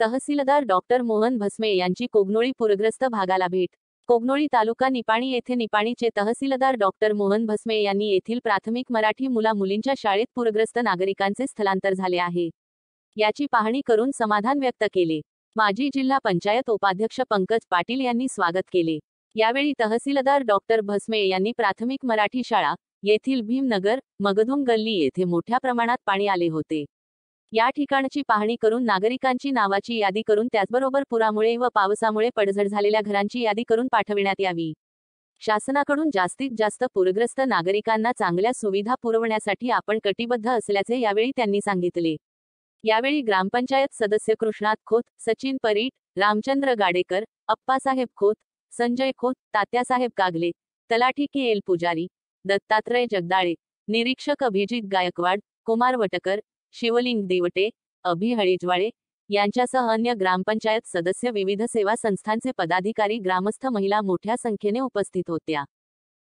तहसीलदार doctor Mohan Bhasme यांची कोगनोळी पूरग्रस्त भागाला भेट. कोगनोळी तालुका निपाणी येथे निपाणीचे तहसीलदार डॉक्टर मोहन भस्मे यांनी येथील प्राथमिक मराठी मुला मुलींच्या शाळेत पूरग्रस्त नागरिकांचे स्थलांतर झाले आहे. याची पाहणी करून समाधान व्यक्त केले. माजी जिल्हा पंचायत उपाध्यक्ष पंकज पाटील यांनी स्वागत केले. यावेळी तहसीलदार डॉक्टर भस्मे यांनी प्राथमिक मराठी शाळा येथील भीमनगर मगधुम गल्ली येथे मोठ्या प्रमाणात पाणी आले होते. या ठिकाणची पाहणी करून नागरिकांची नावाची यादी करून त्याचबरोबर पुरामुळे व पावसामुळे पडझड झालेल्या घरांची यादी करून पाठविण्यात यावी. शासनाकडून जास्तीत जास्त पूरग्रस्त नागरिकांना चांगल्या सुविधा पुरवण्यासाठी आपण कटिबद्ध असल्याचे यावेळी त्यांनी सांगितले. यावेळी ग्रामपंचायत सदस्य कृष्णात खोत सचिन परीट रामचंद्र गाडेकर अप्पासाहेब खोत संजय खोत तात्यासाहेब कागले तलाठी के एल पुजारी दत्तात्रय जगदाळे निरीक्षक अभिजित गायकवाड कुमार वटकर शिवलिंग देवटे अभि हळीजवाळे यांच्यासह अन्य ग्रामपंचायत सदस्य विविध सेवा संस्थांचे पदाधिकारी ग्रामस्थ महिला मोठ्या संख्येने उपस्थित होत्या.